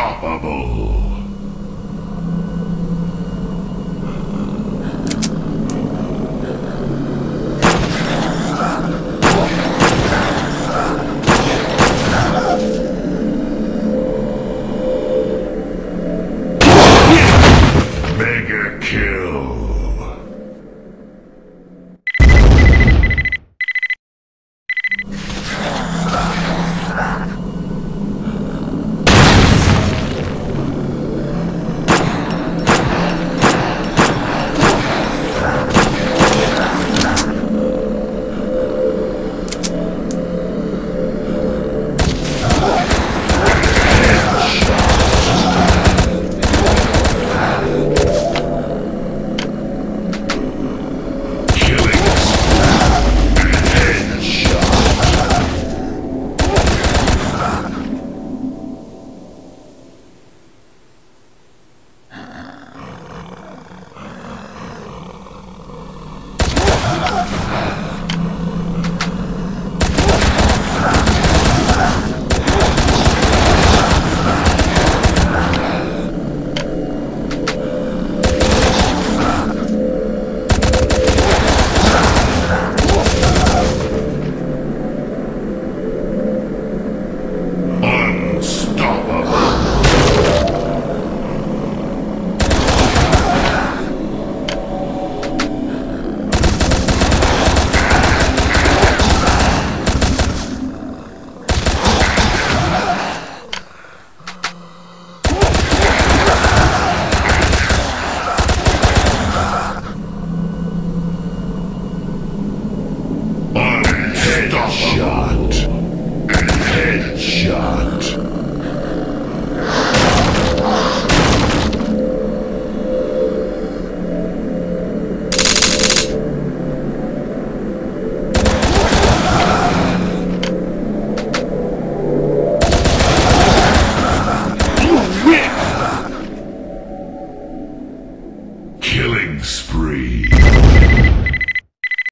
Unstoppable.